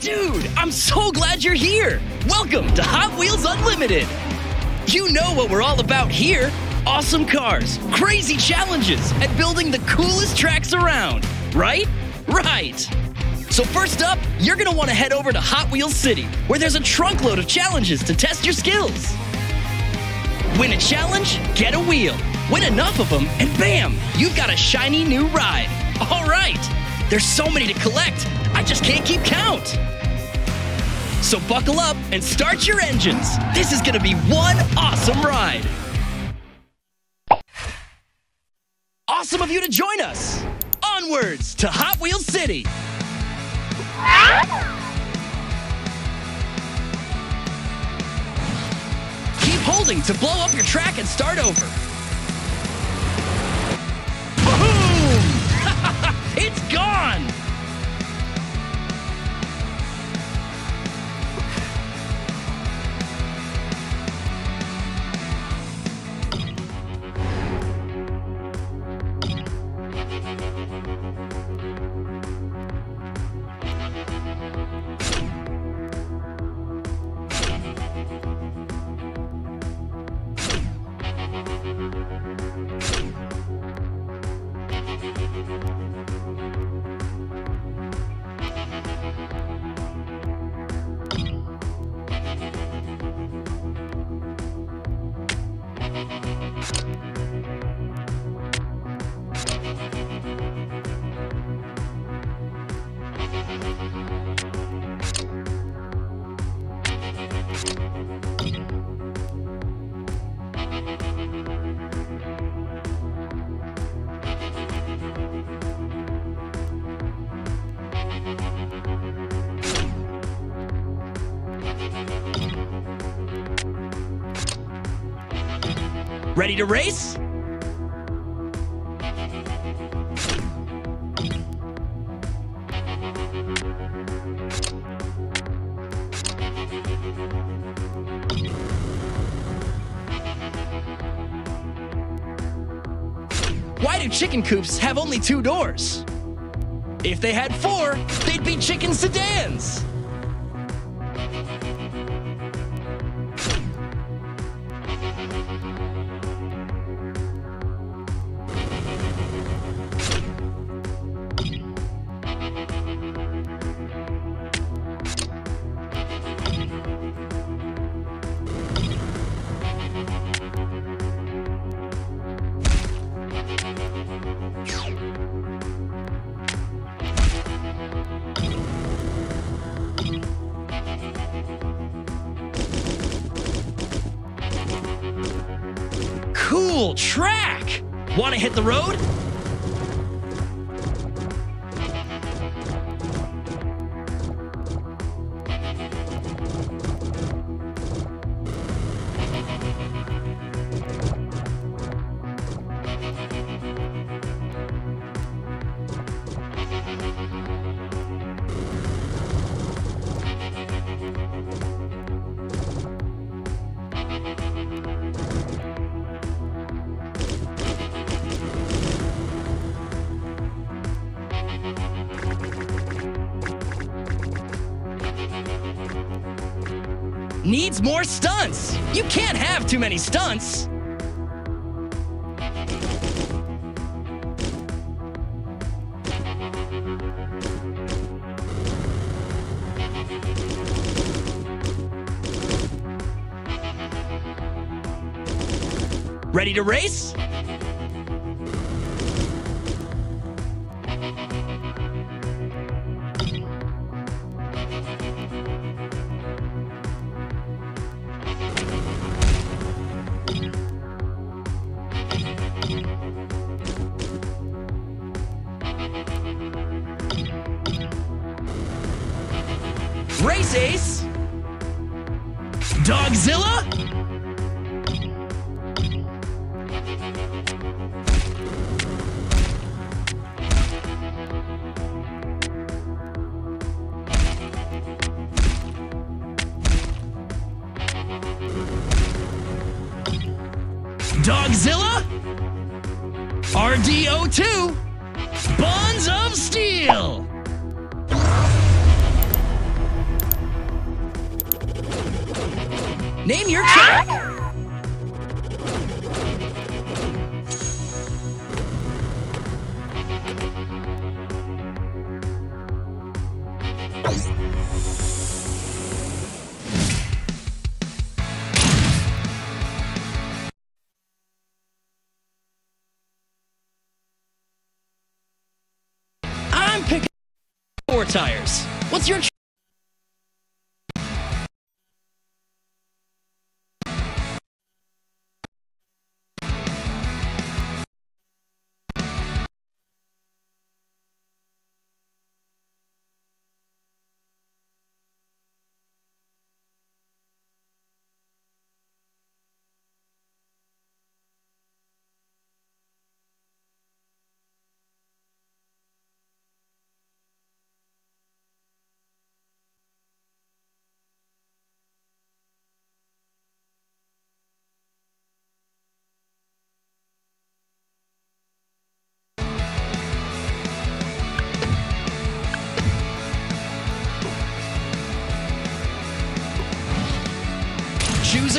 Dude, I'm so glad you're here. Welcome to Hot Wheels Unlimited. You know what we're all about here awesome cars, crazy challenges, and building the coolest tracks around, right? Right. So, first up, you're gonna wanna head over to Hot Wheels City, where there's a trunkload of challenges to test your skills. Win a challenge, get a wheel. Win enough of them, and bam, you've got a shiny new ride. All right, there's so many to collect, I just can't keep count. So buckle up and start your engines. This is gonna be one awesome ride. Awesome of you to join us. Onwards to Hot Wheels City. Keep holding to blow up your track and start over. It's Ready to race? Why do chicken coops have only two doors? If they had four, they'd be chicken sedans. Cool track! Want to hit the road? Needs more stunts. You can't have too many stunts. Ready to race? Race Ace? Dogzilla? Dogzilla? RDO2? Buns of Steel! Name your track. I'm picking four tires. What's your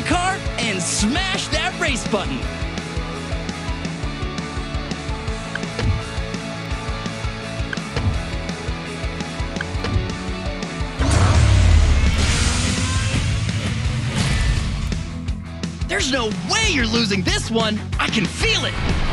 a car and smash that race button. There's no way you're losing this one. I can feel it.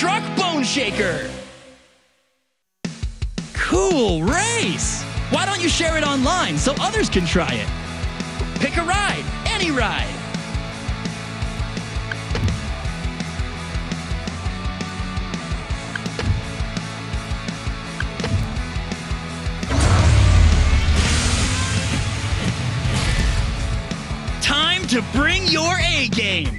Truck Bone Shaker. Cool race! Why don't you share it online so others can try it? Pick a ride, any ride. Time to bring your A game.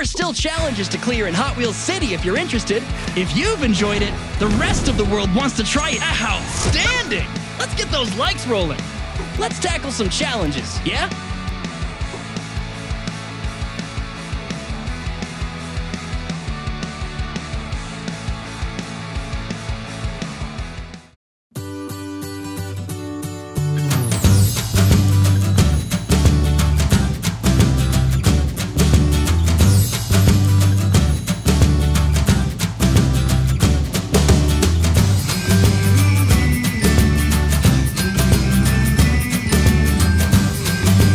There are still challenges to clear in Hot Wheels City if you're interested. If you've enjoyed it, the rest of the world wants to try it. Outstanding! Let's get those likes rolling. Let's tackle some challenges, yeah?